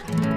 Bye.